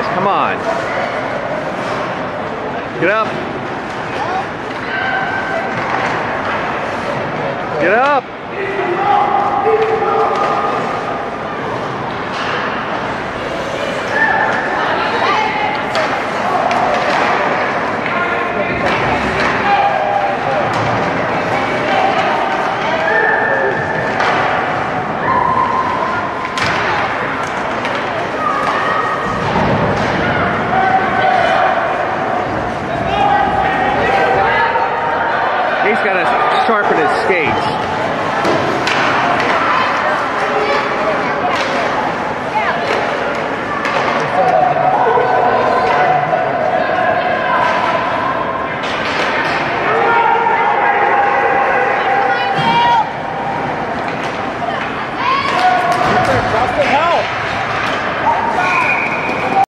guys. Come on. Get up. Get up. He's got to sharpen his skates.